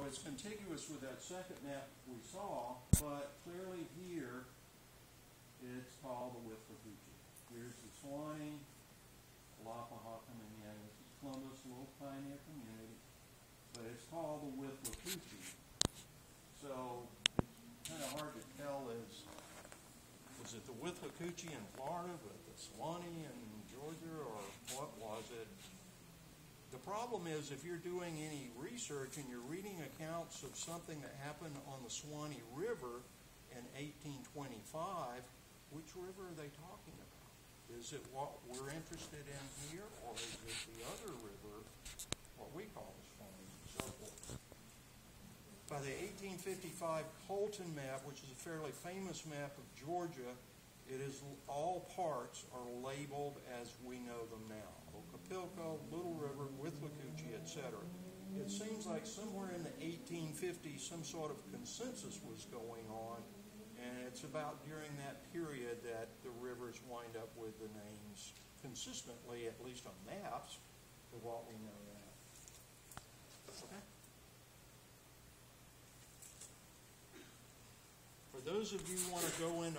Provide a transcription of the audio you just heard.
So it's contiguous with that second map we saw, but clearly here, it's called the width of Withlacoochee. Here's the Swanee, Alapaha coming in, this is Columbus, a little pioneer community, but it's called the width of Withlacoochee. So it's kind of hard to tell is, was it the Withlacoochee in Florida, but the Swanee in Georgia, or what was it? The problem is if you're doing any research and you're reading accounts of something that happened on the Swanee River in 1825, which river are they talking about? Is it what we're interested in here, or is it the other river, what we call the Swanee, and so forth? By the 1855 Colton map, which is a fairly famous map of Georgia, it is all parts are labeled as we know them now. Okapilco, Little River. It seems like somewhere in the 1850s some sort of consensus was going on, and it's about during that period that the rivers wind up with the names consistently, at least on maps, to what we know now. Okay? For those of you who want to go into